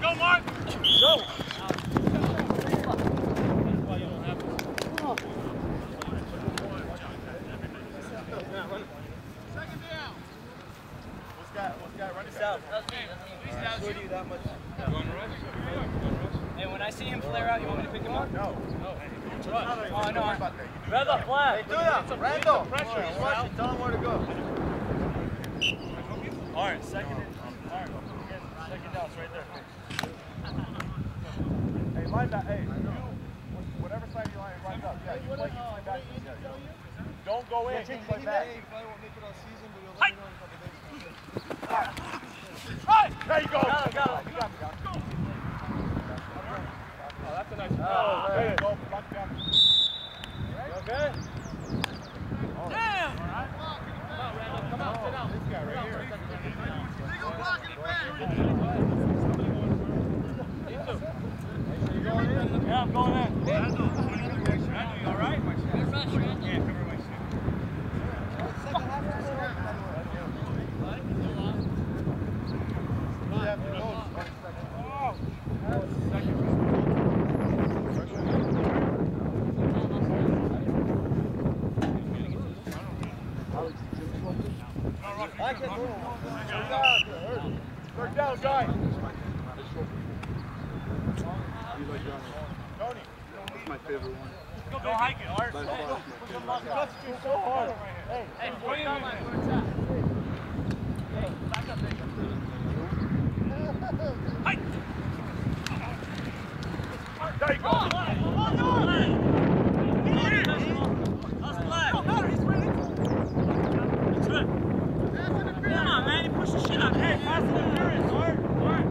Go, Mark! Go! What's got, what's got running south? Hey, when I see him flare out, you want me to pick him up? No. Oh, no. I- Red the flag! Hey, do that. Randall. pressure, He's watching. Tell him where to go. Alright, second in. Alright, second down, it's right there. Hey, line back. Hey, you, whatever side you line, line up. Yeah, you play, you play back. Yeah, yeah. Don't go in. You play back. There you go. Got it, got it. You got me, got me. Oh, that's a nice oh, There you go. Lock down. Okay? Damn! Come on, sit down. This guy right here. Yeah, I'm going in. Randall, you alright? Yeah, cover my Third down, guy. Tony. my favorite one. Go hike it, Art. By far, my favorite. Touch you so hard. Hey, where you at? There you go. Come on, man. You push the shit out of Hey, me. pass the interference, Art. Art.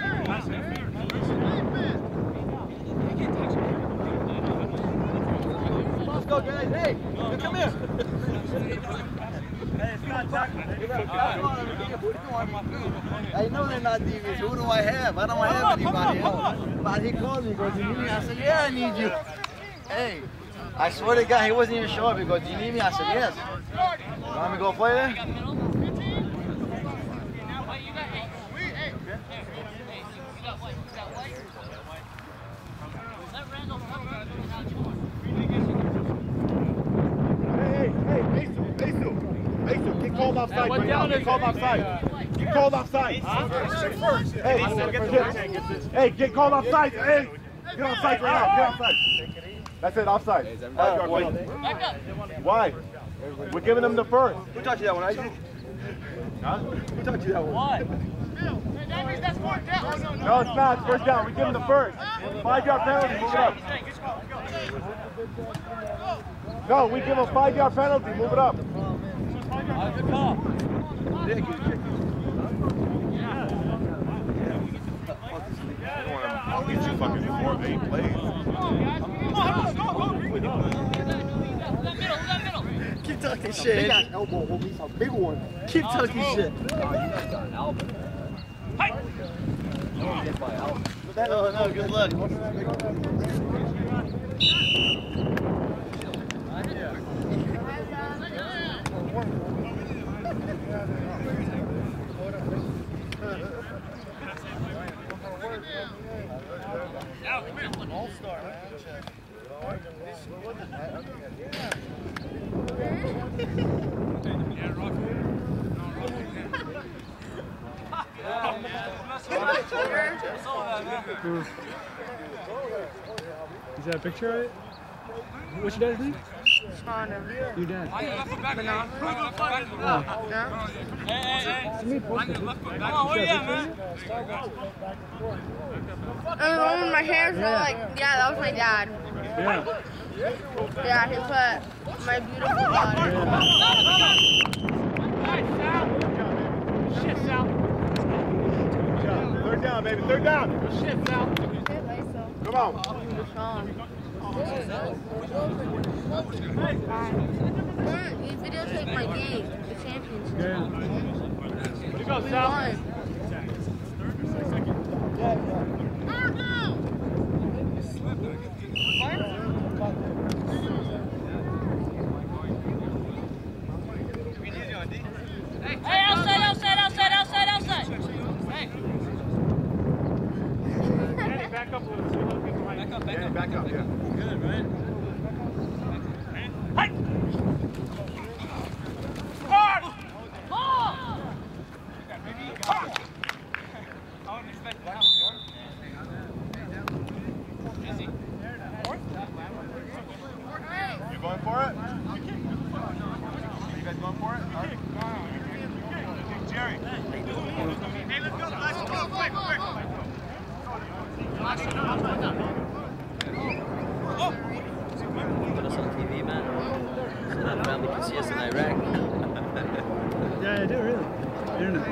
Art, pass the interference. Let's go, guys. Hey, come here. Hey, it's not tackling. I know they're not devious. Who do I have? I don't have anybody else. But he called me, because he need me? I said, yeah, I need you. Hey, I swear to God, he wasn't even sure. Goes, do you need me? I said, yes. You want me to go play there? Hey, hey, hey, Asu, Asu, Asu, get called offside right now. Get called offside. Get called offside. Hey, get, hey, get called offside. Hey, get offside right now. Get offside. That's it, offside. Five yard. Why? We're giving them the first. Who taught you that one, Isaac? Huh? Who taught you that one? What? No, it's not. It's first down. We give them the first. Five yard penalty. Move it up. No, we give them a five yard penalty. Move it up. Good call. I'll get you fucking four, eight plays. Keep talking shit. They got elbow, homie. A big one. Keep talking oh, shit. No, oh, no, good luck. Is that a picture of it? What's your dad's name? Connor. Your dad. Banana. Hey, hey, hey. Somebody posted it. Come on, you at, man? And the one with my hair's all like, yeah, that was my dad. Yeah. Yeah, he put my beautiful daughter. Shit, Sal. Third down, baby. Third down. Shit, Sal. Come on. You videotape my game, the championship. Yeah. Go, Sal? won. Back Yeah, up. back up, yeah. Good, right? You going for it? Are you guys going for it? All right. Jerry. Hey, let's go, let's go, quick, quick. Put us on TV, man. So that family can see us in Iraq. Yeah, I do, really. Internet.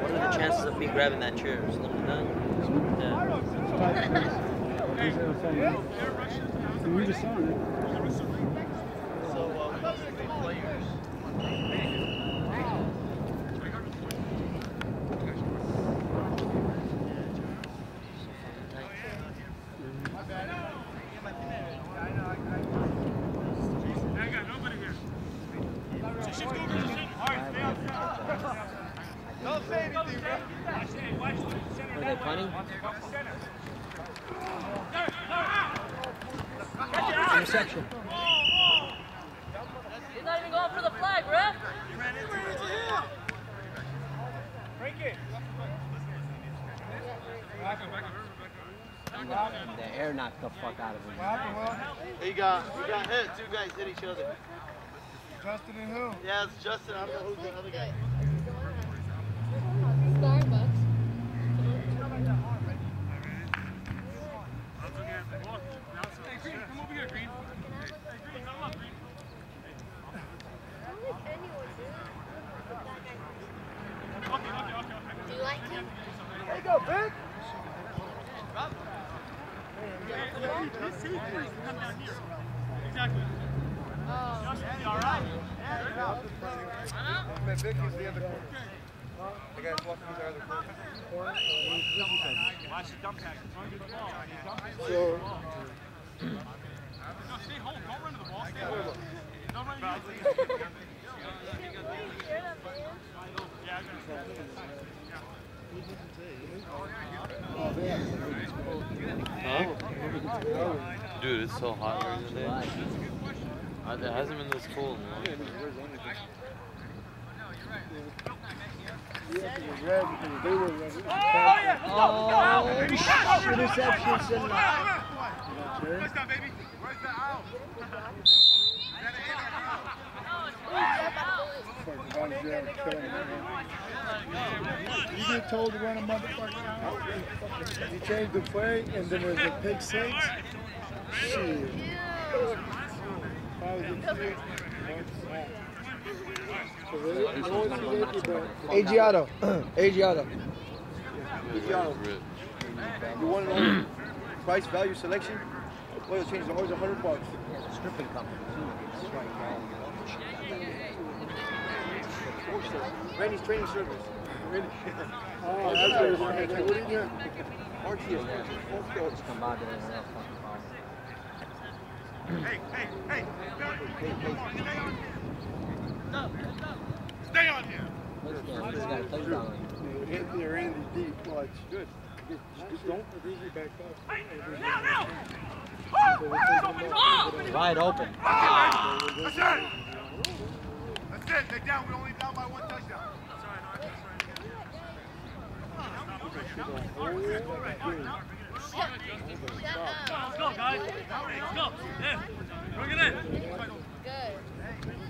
What are the chances of me grabbing that chair? Slim to none? Yeah. Here's the phone. Just saw it. I got nobody here. Shift over to the center. All right, stay outside. Don't say anything, bro. Watch it, watch the center. Are they punting? Interception. He's not even going for the flag, ref. Break it. The air knocked the fuck out of him. He got, he got hit. Two guys hit each other. Justin and who? Yeah, it's Justin. I don't know who's the other guy. Starbucks. Hey, Green, come over here, Green. Hey, Green, come up, Green. Okay, okay, okay, okay. Do you like him? There you go, Vic. This team please come down here. Exactly. Oh. Justin, you all right? Man, Vic is the other corner. The guy's walking through the other corner. Watch the dump pack. Run to the ball. Dump it. So, No, stay home. Don't run to the ball. Stay home. Don't run to the Yeah, I'm gonna Dude, it's so hot here today. It hasn't been this cold Oh, interception. The out? You get told to run a motherfucker out. You change the play and then there's a pick six. Shit. It today? So really, what was he making, bro? Agiato. Agiato. You want to know price value selection? Oil change the oil's a hundred bucks. Stripping company. Randy's training service. Oh, that's what it was. What are you doing? RTS. Come out there and have. Hey, hey, hey. Come on, stay on here. Stay on here. Touchdown. He's got a touchdown on him. Anthony or Andy deep. Watch. Good. Just don't easy back up. Now, now! Wide open. Ah! That's it. That's it. They're down. We're only down by one touchdown. Let's go, guys. Let's go. Yeah. Bring it in. Good.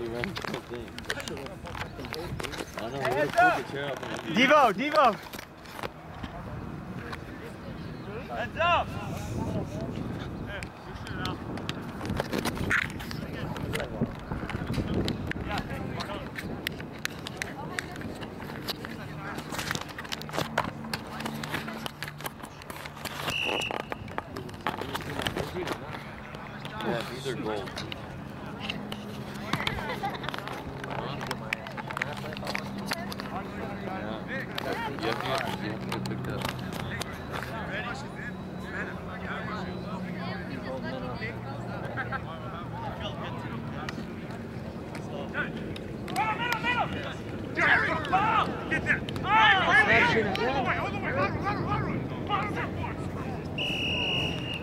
actually running the whole thing. I know, really pulled the chair up. Devo, Devo! Heads up! Yeah, out.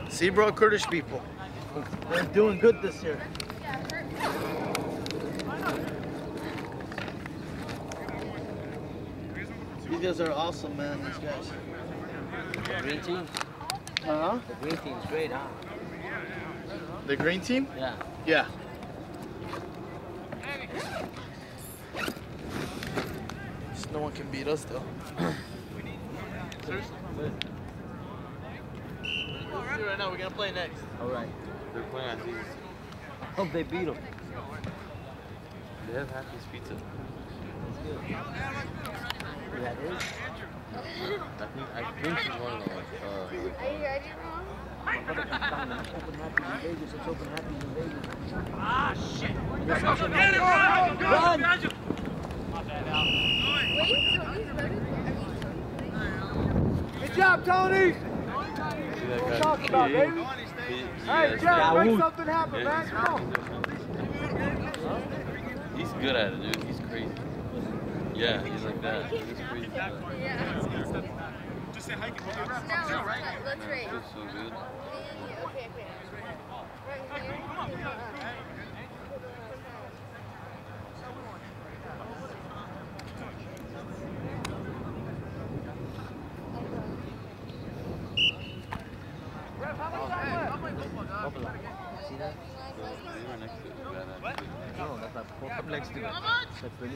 See, bro, Kurdish people. They're doing good this year. These guys are awesome, man. These guys. The Green team. Uh Huh? The green team's great, huh? The green team? Yeah. Yeah. No one can beat us, though. right now. We're gonna play next. All right. They're playing at these. Hope they beat them. They have Happy's Pizza. Yeah, it is. I think, I think she's one of them. Like, uh, Are you ready, Mom? My brother comes down and open happy in Vegas. It's open happy in Vegas. Ah, shit. Run! Wait, Tony's ready? Good job, Tony. see that guy? talking about, baby? he- he Hey, Jeff, make something happen, man. he's Come on. He's good at it, dude. He's crazy. Yeah, he's like that. He's crazy. Yeah. Just say hi. No, let's rate. Feels so good. Okay, okay. Right here. See that? So, they were next to it. No, that's pull up next to it. That's really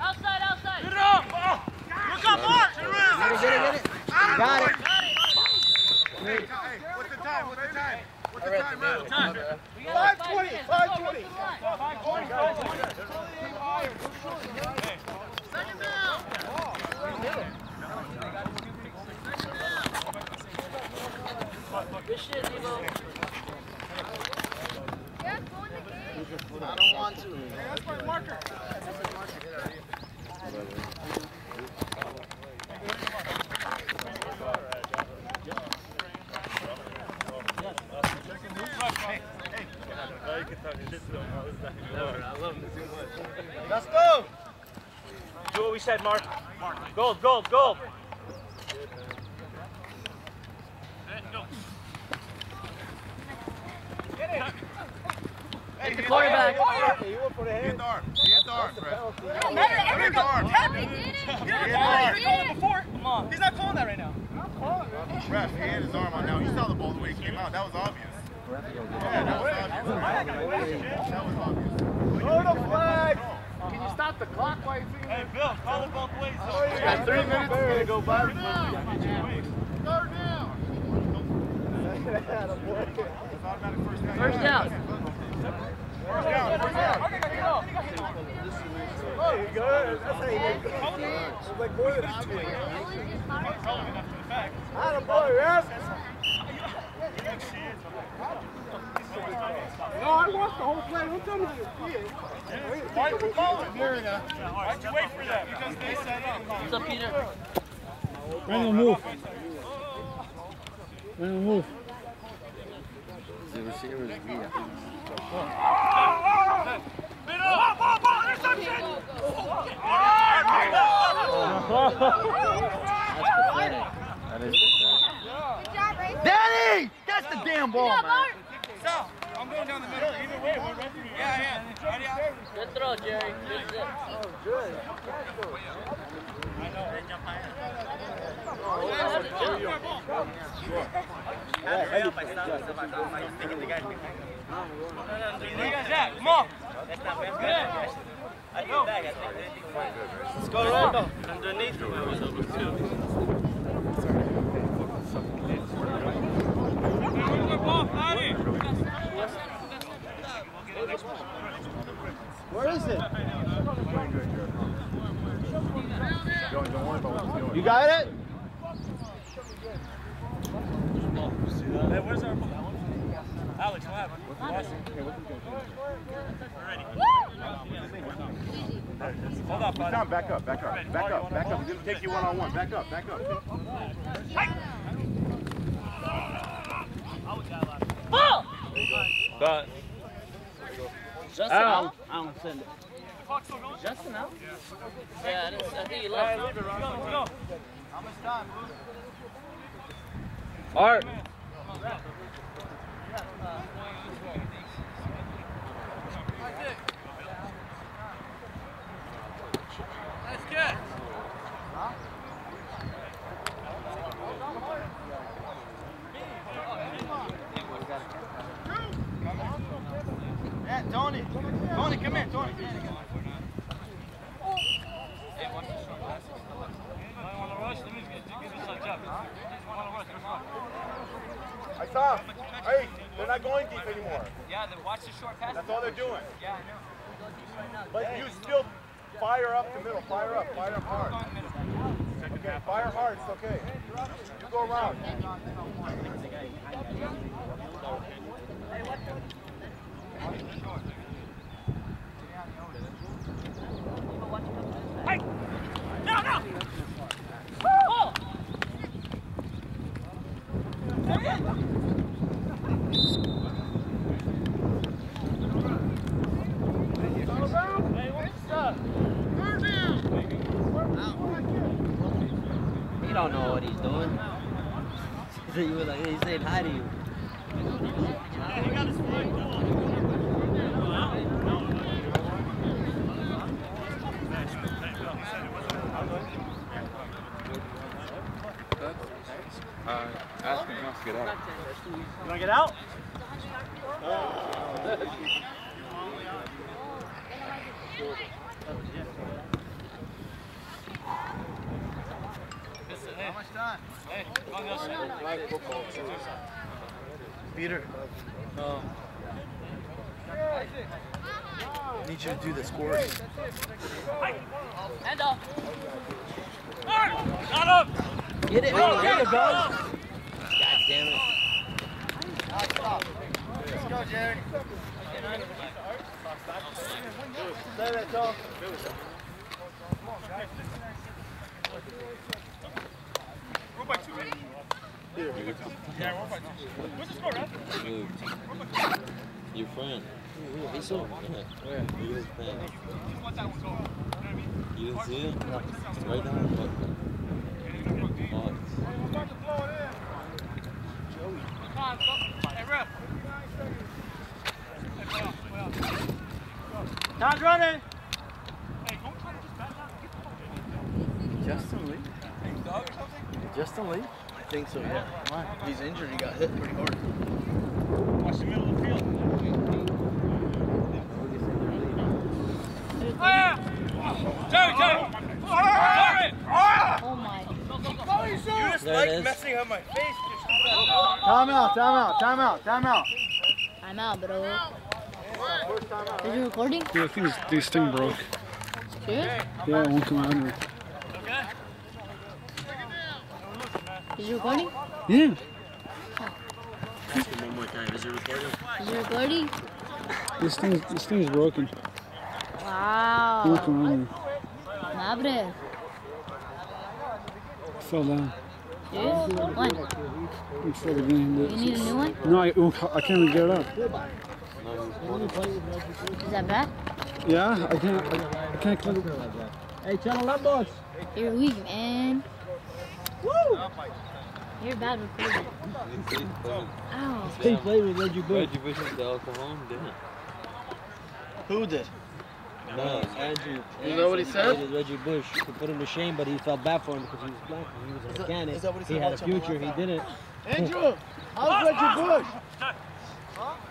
Outside, outside. Get it up. Oh. Look up, Mark. Turn around. Get it, get it, get it. Got it. What's the time? What's the time? What's the time, Time. We got like five minutes. Let's go, go to the line. Good shit, Devo. Yeah, go in the game. I don't want to. That's my marker. Let's go. Do what we said, Mark. Gold, gold, gold. Hey, the quarterback. Get the arm. Get the arm, Fred. Get the arm. He did it. Get the arm. He did it. Before? Come on. He's not calling that right now. Ref, he had his arm on now. You saw the ball the way it came out. That was obvious. Yeah, that was obvious. That was obvious. Throw the flag. Can you stop the clock while you're Hey, Bill, call it both ways. We oh, got three minutes. To go by. Third down. First down. There you go. That's how you make it. It's like more than halfway. Atta boy, ref. No, I watched the whole play. Don't tell me how to see it. Why you calling? Why'd you wait for that? Because they set up. What's up, Peter? Randall, move. Randall, move. receiver is Villa. That is pathetic. Danny! That's the damn ball, man. Down the middle. Either way, we're ready. Yeah, yeah. Ready out? Good throw, Jerry. Good zip. Yeah, come on. Let's go, Rondo. Underneath him. Where is it? Don't, don't worry about what he's doing. You got it? Hey, where's our Alex, what happened? Hold up, bud. Tom, back up, back up, back up, back up. He's gonna take you one on one. Back up, back up. But Justin out. I don't send it. Justin out? Yeah, I, didn't, I think he left. Let's go, let's go. Art. That's good. Yeah, Tony. Tony, come here, Tony. I saw. Hey, they're not going deep anymore. Yeah, then watch the short pass. That's all they're doing. Yeah, I know. But you still fire up the middle. Fire up. Fire up hard. Okay, fire hard. It's okay. You go around. Don't know what he's doing. So you were like, he's saying hi to you. Uh, ask him he wants to get out. You want to get out? How much time? Hey, on the other side. Peter. Um, I need you to do the scores. Hand up. Got him! Get it. Oh, there you go. God damn it. Let's go, Jerry. Say that, Tom. We're by two, right? By two. What's the score, Rap? Dude. Your friend. He's so. Oh, oh, yeah. Where? He was playing. You don't want that one going. You know I mean? You didn't see it? It's right down the fucking box. Come on, go. Hey, ref. Hey, play off, play off. Time's running. Hey, don't try to just back down. Get the fuck Justin Lee. dog or something. Justin Lee? I think so, yeah. Why? He's injured. He got hit pretty hard. Watch the middle of the field. Oh. Oh my. You just like messing up my face. Time out, time out, time out, time out. I'm out, bro. Is it recording? Yeah, I think this, this thing broke. Serious? Yeah, it won't come out anyway. Okay? Is it recording? Yeah. Ask him one more time. Is it recording? Is it recording? This thing, this thing's broken. It won't Wow. come out anyway. Madre. Fell down. Serious? When? Before the game. You need a new one? No, I, oh, I can't even get it up. Is that bad? Yeah, I can't. I, I can't click. Hey, channel that boss. You're weak, man. Woo! You're bad recording. Ow. He played with Reggie Bush. Reggie Bush went to El Cajon, didn't Who did? No, Andrew. You know what he said? played with Reggie Bush to put him to shame, but he felt bad for him because he was black and he was a Is mechanic. is that what he he had a future, he didn't. Andrew, how's Reggie Bush?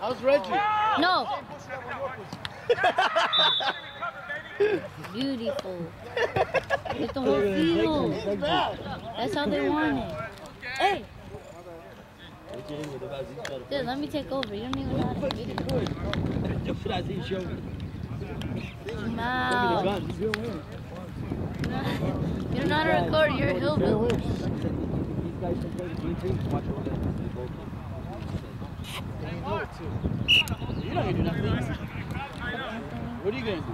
How's Reggie? No. Beautiful. Get the whole field. That's how they want it. Hey, dude, let me take over. You don't even know how to video. Should I see show me? Zoom Show out. me the gun. You don't know how to record. You're a hillbilly. These guys can play the green team. Watch over there. You're not do nothing. What are you gonna do?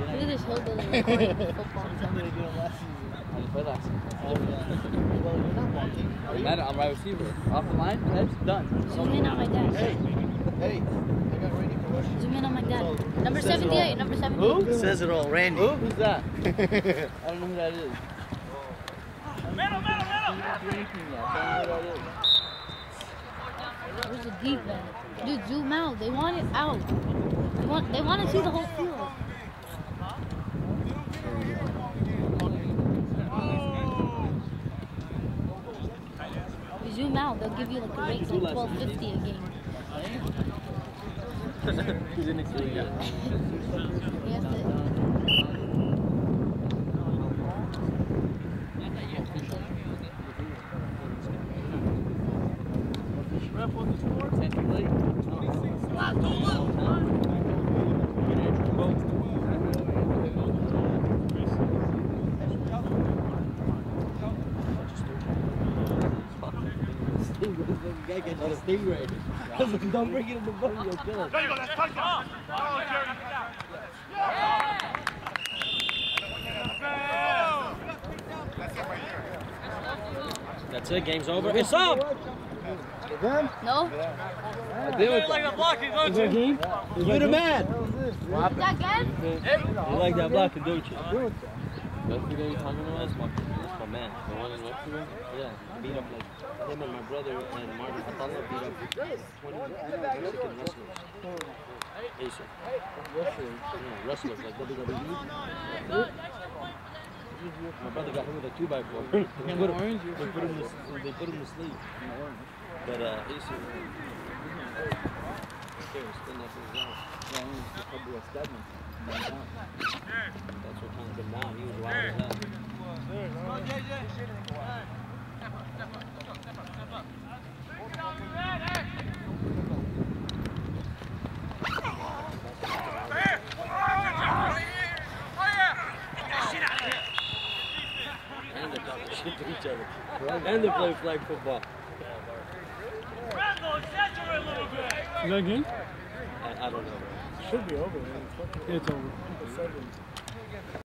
Look at this hillbilly recording football. Somebody did it last Well, you're not season. Man, I'm right receiver. Off the line, heads, done. Zoom in on my dad. Hey, hey, I got Randy Promotion. Zoom in on my dad. Oh, number 78. Number 78. Who? Says it all, Randy. Who? Who's that? I don't know who that is. Middle, middle, middle. Where's the deep man? Dude, zoom out. They want it out. They want, they want to see the whole field. Zoom out, they'll give you like a rate like 1250 a game. He's in the city. You have to, guy gets a stingray. Don't bring it in the boat, you'll kill him. There you go, that's touchdown. Oh, Jerry, get down. That's it, game's over. It's up! no? You like the blocking, don't you? You're the man! Is that good? You like that blocking, don't you? That's the guy you're talking about? That's my, my man. The one in Mexico? Yeah. Beat up like him and my brother and Martin Catala beat up 20 Mexican wrestlers. Acer. Yeah, wrestlers like WWE. My brother got him with a 2 by 4 They put him, they put him to, they put him to sleep. But uh, Acer. They were spinning up his out. That's what kind of him down. He was wild as hell. And they talk shit to each other. And they play flag football. Randall, exaggerate a little bit. Is that game? I, I don't know. Should be over, man. Fucking It's over. seven.